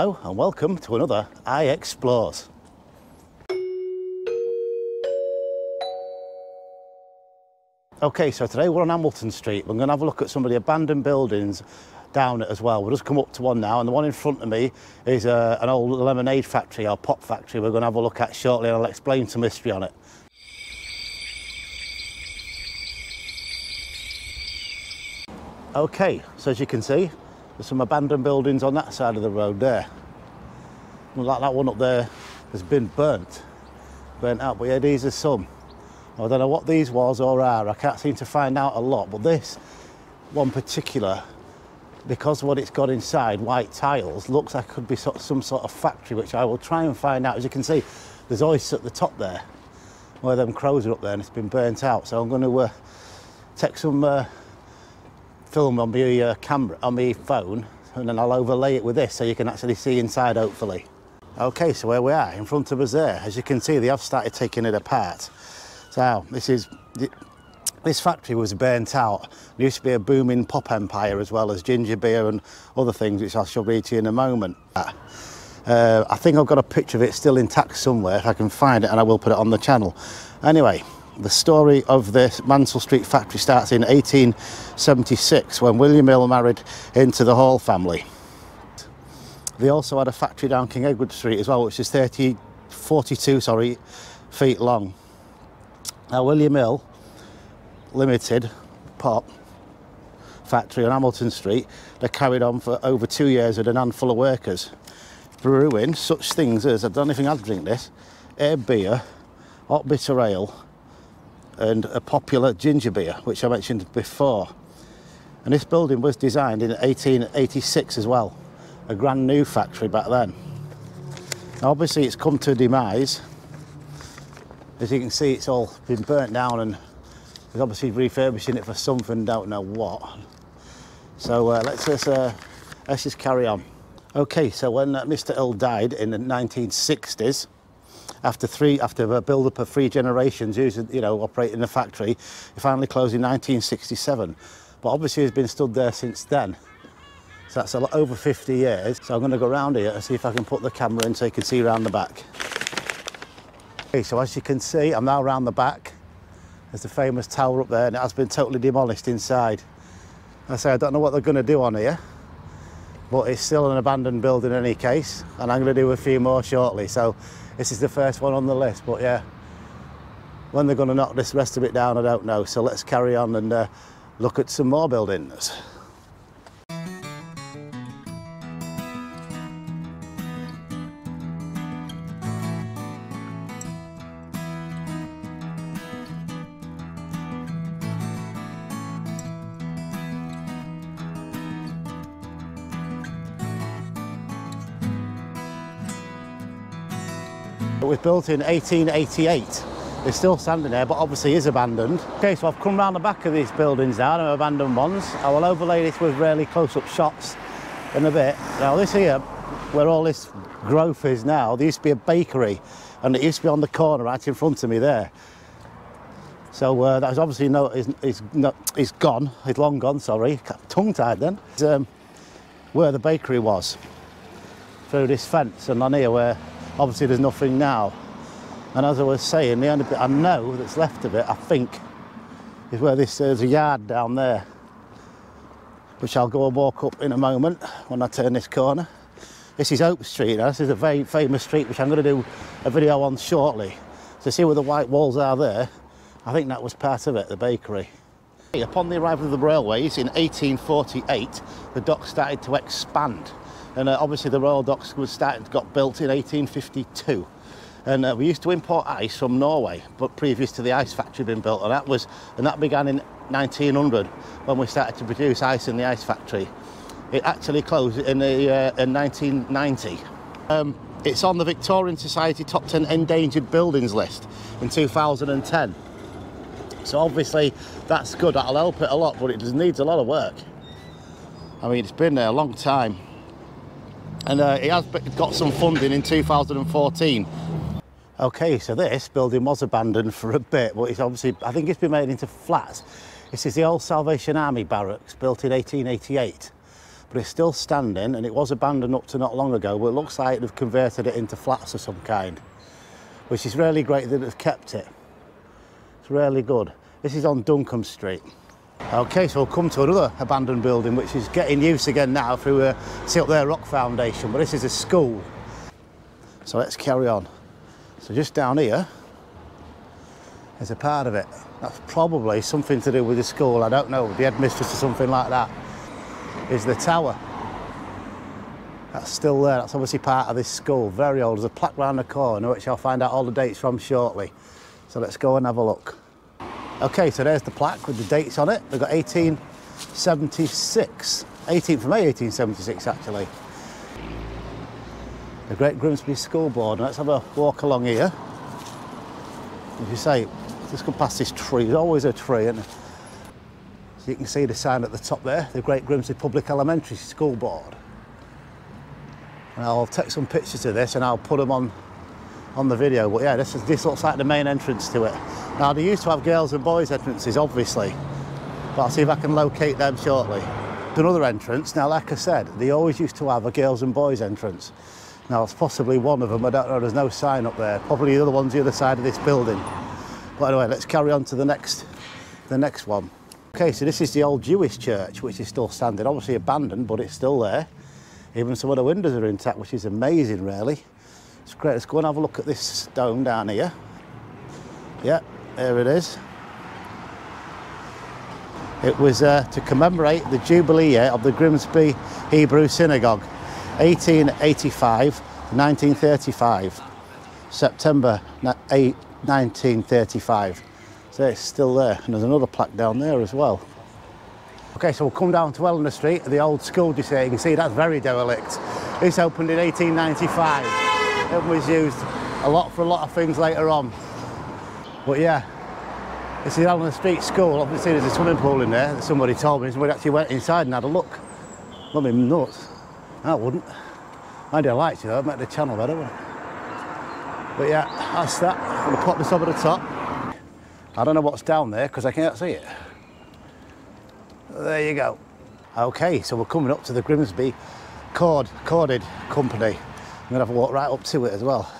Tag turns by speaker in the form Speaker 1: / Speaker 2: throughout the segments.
Speaker 1: Hello and welcome to another I Explores. Okay, so today we're on Hamilton Street. We're going to have a look at some of the abandoned buildings down it as well. We'll just come up to one now, and the one in front of me is uh, an old lemonade factory or pop factory we're going to have a look at shortly, and I'll explain some history on it. Okay, so as you can see, there's some abandoned buildings on that side of the road there. Like that one up there has been burnt, burnt out, but yeah, these are some. I don't know what these was or are, I can't seem to find out a lot, but this one particular, because what it's got inside, white tiles, looks like it could be some sort of factory, which I will try and find out. As you can see, there's ice at the top there, where them crows are up there and it's been burnt out. So I'm going to uh, take some uh, film on my uh, camera, on my phone, and then I'll overlay it with this so you can actually see inside hopefully. Okay, so where we are, in front of us there, as you can see, they have started taking it apart. So this is, this factory was burnt out. There used to be a booming pop empire as well as ginger beer and other things, which I shall read to you in a moment. Uh, I think I've got a picture of it still intact somewhere, if I can find it, and I will put it on the channel. Anyway, the story of this Mansell Street factory starts in 1876 when William Hill married into the Hall family. They also had a factory down King Edward Street as well, which is 30, 42 sorry, feet long. Now William Hill Limited Pop factory on Hamilton Street, they carried on for over two years with an handful of workers, brewing such things as, I don't know if I'd drink this, air beer, hot bitter ale, and a popular ginger beer, which I mentioned before. And this building was designed in 1886 as well, a brand new factory back then. Now obviously it's come to demise. As you can see, it's all been burnt down and there's obviously refurbishing it for something, don't know what. So uh, let's just uh, let's just carry on. Okay, so when uh, Mr. Hill died in the 1960s, after three, after a build-up of three generations using, you know, operating the factory, it finally closed in 1967. But obviously it's been stood there since then. So that's a lot over 50 years. So I'm going to go around here and see if I can put the camera in so you can see around the back. Okay, so as you can see, I'm now around the back. There's the famous tower up there and it has been totally demolished inside. I say I don't know what they're going to do on here, but it's still an abandoned building in any case, and I'm going to do a few more shortly. So this is the first one on the list, but yeah, when they're going to knock this rest of it down, I don't know. So let's carry on and uh, look at some more buildings. It was built in 1888. It's still standing there, but obviously is abandoned. Okay, so I've come round the back of these buildings now, the abandoned ones. I will overlay this with really close-up shots in a bit. Now this here, where all this growth is now, there used to be a bakery, and it used to be on the corner right in front of me there. So uh, that's obviously no, is, is, no, it's gone, it's long gone, sorry, tongue-tied then. It's, um, where the bakery was, through this fence, and on here where Obviously there's nothing now. And as I was saying, the only bit I know that's left of it, I think, is where this, there's a yard down there, which I'll go and walk up in a moment when I turn this corner. This is Oak Street now. This is a very famous street, which I'm going to do a video on shortly. So see where the white walls are there? I think that was part of it, the bakery. Upon the arrival of the railways in 1848, the dock started to expand and uh, obviously the Royal Docks was started, got built in 1852 and uh, we used to import ice from Norway but previous to the ice factory being built and that was and that began in 1900 when we started to produce ice in the ice factory. It actually closed in, the, uh, in 1990 um, it's on the Victorian Society top 10 endangered buildings list in 2010 so obviously that's good. That'll help it a lot but it needs a lot of work. I mean it's been there a long time and uh, it has got some funding in 2014. Okay, so this building was abandoned for a bit, but it's obviously, I think it's been made into flats. This is the old Salvation Army barracks, built in 1888. but it's still standing and it was abandoned up to not long ago, but it looks like they've converted it into flats of some kind, which is really great that they've kept it. It's really good. This is on Duncombe Street. Okay, so we'll come to another abandoned building which is getting use again now through, uh, see up there, Rock Foundation, but this is a school. So let's carry on. So just down here, there's a part of it. That's probably something to do with the school, I don't know, the headmistress or something like that, is the tower. That's still there, that's obviously part of this school, very old. There's a plaque round the corner, which I'll find out all the dates from shortly. So let's go and have a look. Okay, so there's the plaque with the dates on it. They've got 1876, 18th of May 1876 actually. The Great Grimsby School Board. Let's have a walk along here. As you say, just go past this tree. There's always a tree. And so you can see the sign at the top there, the Great Grimsby Public Elementary School Board. And I'll take some pictures of this and I'll put them on on the video. But yeah, this is this looks like the main entrance to it. Now they used to have girls and boys entrances, obviously, but I'll see if I can locate them shortly. Another entrance. Now, like I said, they always used to have a girls and boys entrance. Now, it's possibly one of them. I don't know. There's no sign up there. Probably the other one's the other side of this building. But anyway, let's carry on to the next, the next one. Okay, so this is the old Jewish church, which is still standing. Obviously abandoned, but it's still there. Even some of the windows are intact, which is amazing, really. It's great. Let's go and have a look at this dome down here. Yeah, there it is. It was uh, to commemorate the Jubilee year of the Grimsby Hebrew Synagogue, 1885 1935, September 1935. So it's still there, and there's another plaque down there as well. Okay, so we'll come down to Eleanor Street, the old school, you see, you can see that's very derelict. This opened in 1895. It was used a lot for a lot of things later on. But yeah, this is Eleanor Street School. Obviously there's a swimming pool in there that somebody told me. Somebody actually went inside and had a look. Not me nuts. I wouldn't. Mind you, I liked it though, make the channel better, wouldn't it? But yeah, that's that. I'm gonna pop this over the top. I don't know what's down there because I can't see it. There you go. Okay, so we're coming up to the Grimsby Cord, Corded Company. I'm gonna have a walk right up to it as well.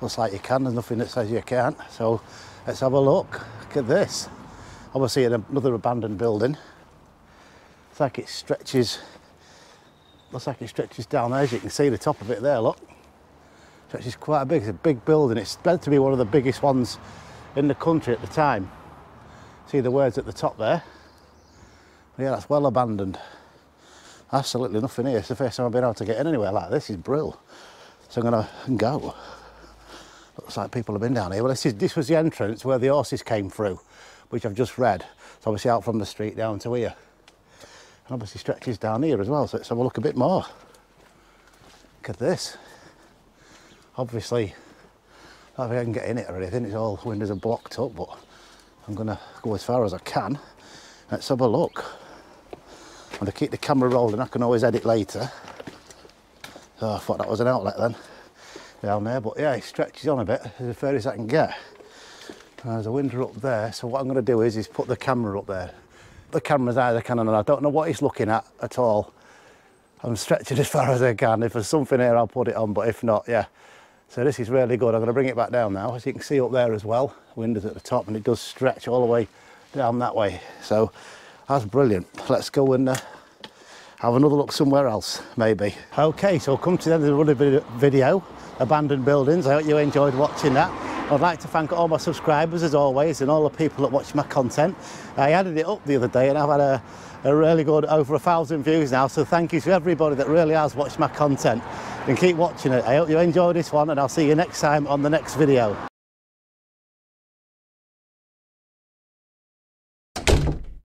Speaker 1: Looks like you can, there's nothing that says you can't. So let's have a look. Look at this. Obviously another abandoned building. Looks like it stretches, looks like it stretches down there, as you can see the top of it there, look. Stretches quite big, it's a big building. It's meant to be one of the biggest ones in the country at the time. See the words at the top there? Yeah, that's well abandoned. Absolutely nothing here. It's the first time I've been able to get in anywhere like this. is brill. So I'm gonna go. Looks like people have been down here. Well, this, is, this was the entrance where the horses came through, which I've just read. It's obviously out from the street down to here. And obviously stretches down here as well, so let's have a look a bit more. Look at this. Obviously, I don't think I can get in it or anything, it's all windows are blocked up, but I'm gonna go as far as I can. Let's have a look. I'm gonna keep the camera rolling, I can always edit later. Oh, I thought that was an outlet then down there, but yeah, it stretches on a bit as far as I can get. There's a window up there, so what I'm going to do is, is put the camera up there. The camera's either can and I don't know what he's looking at at all. I'm stretching as far as I can. If there's something here, I'll put it on, but if not, yeah. So this is really good. I'm going to bring it back down now, as you can see up there as well. Windows at the top, and it does stretch all the way down that way. So that's brilliant. Let's go and uh, have another look somewhere else, maybe. Okay, so come to the end of the video abandoned buildings. I hope you enjoyed watching that. I'd like to thank all my subscribers as always and all the people that watch my content. I added it up the other day and I've had a, a really good over a thousand views now so thank you to everybody that really has watched my content and keep watching it. I hope you enjoyed this one and I'll see you next time on the next video.